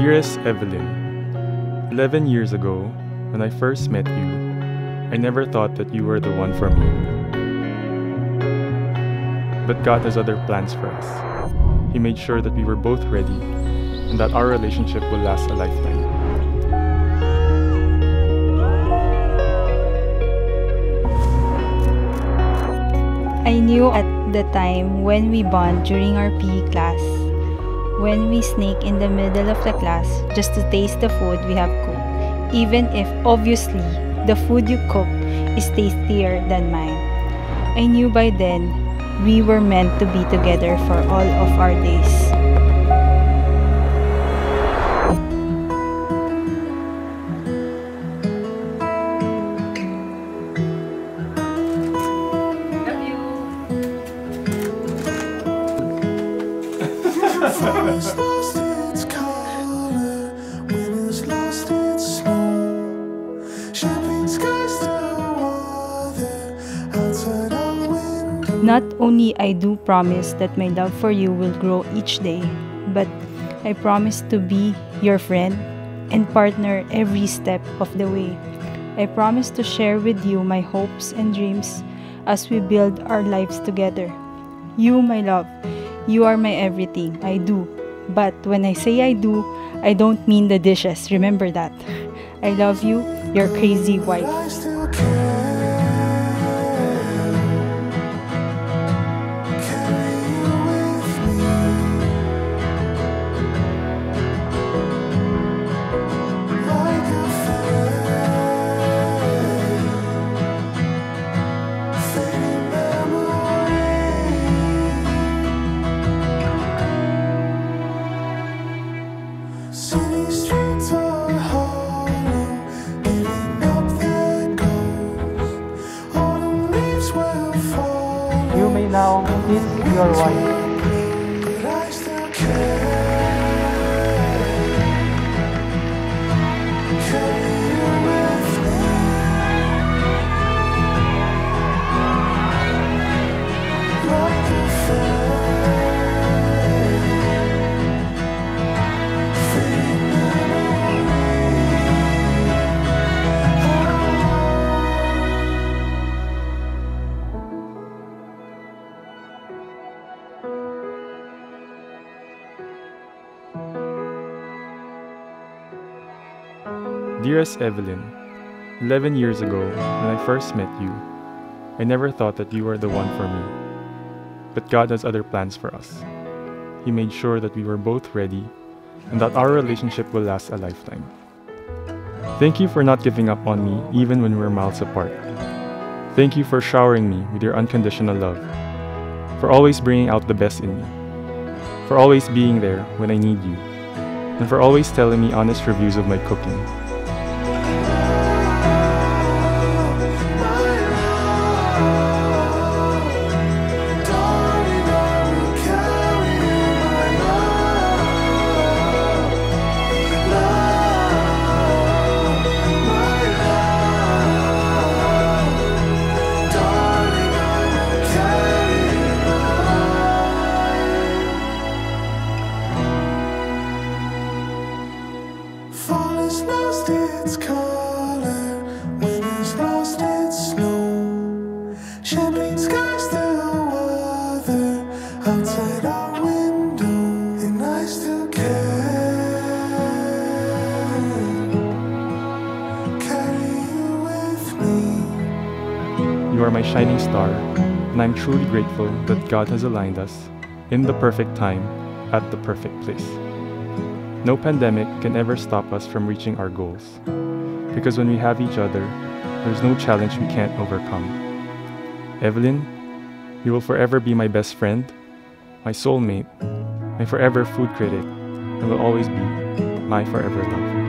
Dearest Evelyn, 11 years ago, when I first met you, I never thought that you were the one for me. But God has other plans for us. He made sure that we were both ready and that our relationship will last a lifetime. I knew at the time when we bond during our PE class, when we sneak in the middle of the class just to taste the food we have cooked, even if obviously the food you cook is tastier than mine. I knew by then we were meant to be together for all of our days. Not only I do promise that my love for you will grow each day, but I promise to be your friend and partner every step of the way. I promise to share with you my hopes and dreams as we build our lives together. You, my love, you are my everything. I do. But when I say I do, I don't mean the dishes. Remember that. I love you, your crazy wife. Your wife. Dearest Evelyn, 11 years ago, when I first met you, I never thought that you were the one for me. But God has other plans for us. He made sure that we were both ready and that our relationship will last a lifetime. Thank you for not giving up on me even when we were miles apart. Thank you for showering me with your unconditional love, for always bringing out the best in me, for always being there when I need you, and for always telling me honest reviews of my cooking. You are my shining star, and I'm truly grateful that God has aligned us in the perfect time at the perfect place. No pandemic can ever stop us from reaching our goals, because when we have each other, there's no challenge we can't overcome. Evelyn, you will forever be my best friend, my soulmate, my forever food critic, and will always be my forever love.